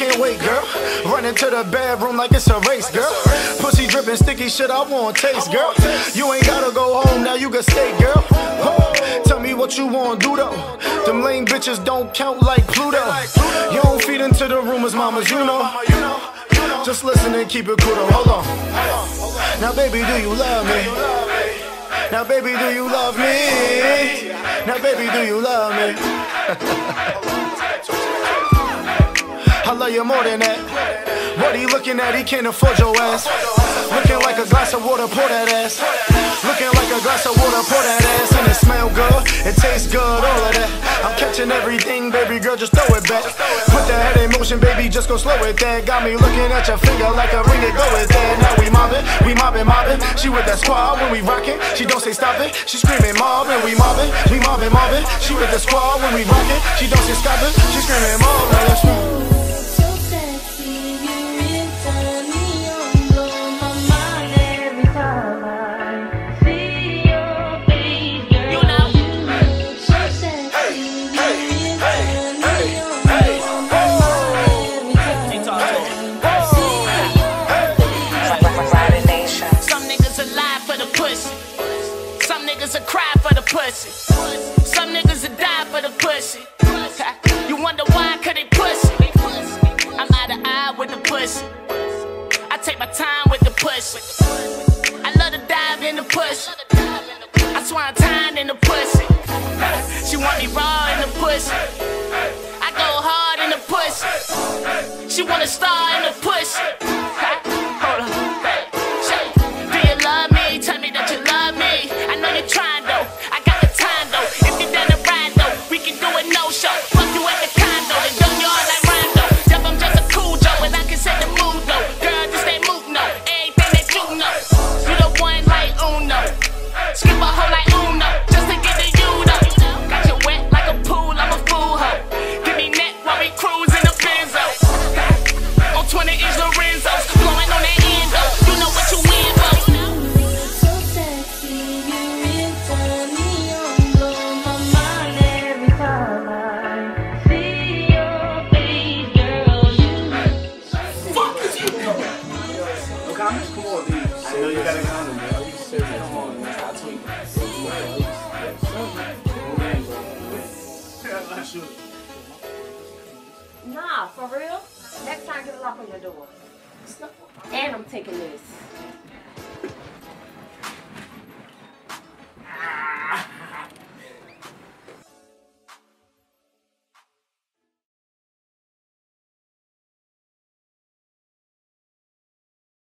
can't wait, girl. Run into the bedroom like it's a race, girl. Pussy dripping sticky shit, I want taste, girl. You ain't gotta go home, now you can stay, girl. Tell me what you want do though. Them lame bitches don't count like Pluto. You don't feed into the rumors, mamas, you know. Just listen and keep it cool though. Hold on. Now, baby, do you love me? Now, baby, do you love me? Now, baby, do you love me? I love you more than that. What he looking at, he can't afford your ass. Looking like a glass of water, pour that ass. Looking like a glass of water, pour that ass. And it smell good, it tastes good, all of that. I'm catching everything, baby girl, just throw it back. Put that head in motion, baby, just go slow it that. Got me looking at your finger like a ring, it go with that. Now we mobbing, we mobbing, mobbing. She with that squad when we rocking. She don't say stop it, she screaming mobbing, we mobbing, we mobbing, mobbing. She with the squad when we rocking. She don't say stop it, she screaming mobbing. Let's move. Pussy. Some niggas will die for the pussy. You wonder why, they pussy. I'm out of eye with the pussy. I take my time with the pussy. I love to dive in the pussy. I swan time in the pussy. She want me raw in the pussy. I go hard in the pussy. She wanna star in the pussy. Gotta man. You serious? Come on, man. I tweet. Nah, for real. Next time, get a lock on your door. And I'm taking this.